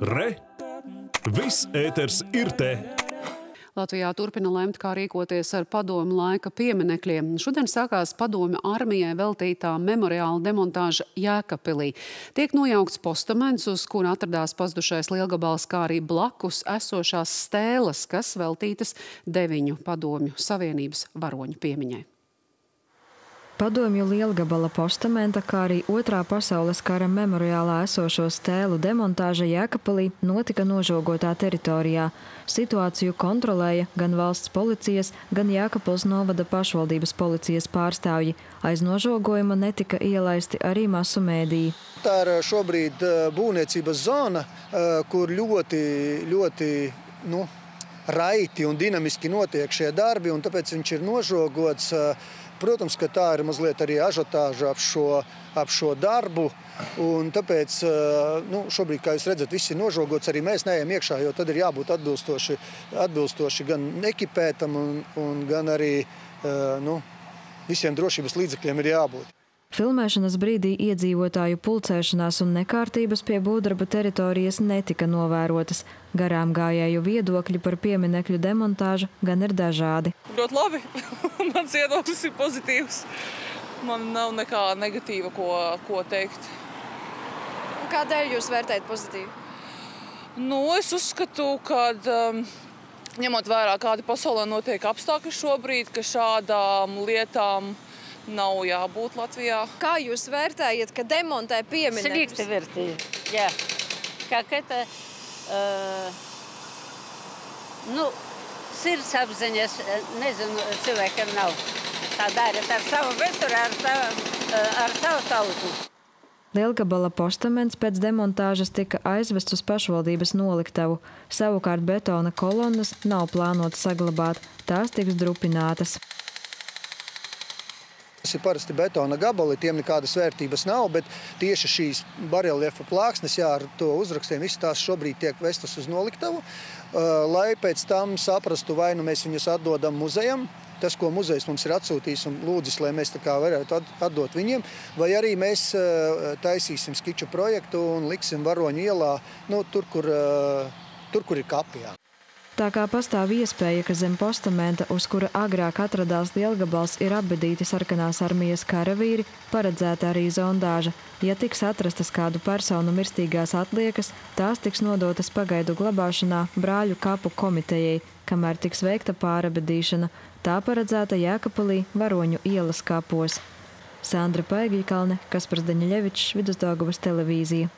Re! Viss ēters ir te! Latvijā turpina lemt, kā rīkoties ar padomu laika pieminekļiem. Šodien sākās padomju armijai veltītā memoriāla demontāža Jēkapilī. Tiek nojaukts postaments, uz kura atradās pazudušais lielgabals, kā arī blakus esošās stēles, kas veltītas deviņu padomju savienības varoņu piemiņai. Padomju lielgabala postamenta, kā arī otrā pasaules kara memoriālā esošo stēlu demontāža Jēkabpilī notika nožogotā teritorijā. Situāciju kontrolēja gan valsts policijas, gan Jēkabpils novada pašvaldības policijas pārstāvji. Aiz nožogojuma netika ielaisti arī masu mēdīji. Tā ir šobrīd būvniecības zona, kur ļoti, ļoti nu, raiti un dinamiski notiek šie darbi, un tāpēc viņš ir nožogots. Protams, ka tā ir mazliet arī ažotāža ap šo, ap šo darbu. Tāpēc nu, šobrīd, kā jūs redzat, viss ir nožogots. Arī mēs neejam iekšā, jo tad ir jābūt atbilstoši, atbilstoši gan ekipētam, un, un gan arī nu, visiem drošības līdzekļiem ir jābūt. Filmēšanas brīdī iedzīvotāju pulcēšanās un nekārtības pie būvdarba teritorijas netika novērotas. Garām gājēju viedokļi par pieminekļu demontāžu gan ir dažādi. Ļoti labi. Mans viedoklis ir pozitīvs. Man nav nekā negatīva, ko, ko teikt. Kādēļ jūs vērtējat pozitīvi? Nu, es uzskatu, ka um, ņemot vērā, kādi pasaulē notiek apstākļi šobrīd, ka šādām lietām nav jābūt Latvijā. Kā jūs vērtējat, ka demontē pieminekļus? Slikti vērtīja, jā. Kā это, uh, nu, sirdsapziņas, nezinu, cilvēkam nav. Tā dara ar savu vēsturi, ar savu, ar savu tautu. Lielgabala postaments pēc demontāžas tika aizvests uz pašvaldības noliktavu. Savukārt betona kolonnas nav plānotas saglabāt, tās tiks drupinātas. Tas ir parasti betona gabali, tiem nekādas vērtības nav, bet tieši šīs bareliefa plāksnes, jā, ar to uzrakstiem, visas tās šobrīd tiek vestas uz noliktavu, lai pēc tam saprastu, vai nu mēs viņus atdodam muzejam, tas, ko muzejs mums ir atsūtījis un lūdzis, lai mēs varētu atdot viņiem, vai arī mēs taisīsim skiču projektu un liksim varoņu ielā, nu, tur, kur, tur, kur ir kapijā. Tā kā pastāv iespēja, ka zem postamenta, uz kura agrāk atradās lielgabals, ir apbedīti sarkanās armijas karavīri, paredzēta arī zondāža. Ja tiks atrastas kādu personu mirstīgās atliekas, tās tiks nodotas pagaidu glabāšanā brāļu kapu komitejai, kamēr tiks veikta pārabedīšana. Tā paredzēta Jēkapalī Varoņu ielas kapos. Sandra Paigļkalne, Kaspars Daņļevičs, Vidusdaugavas televīzija.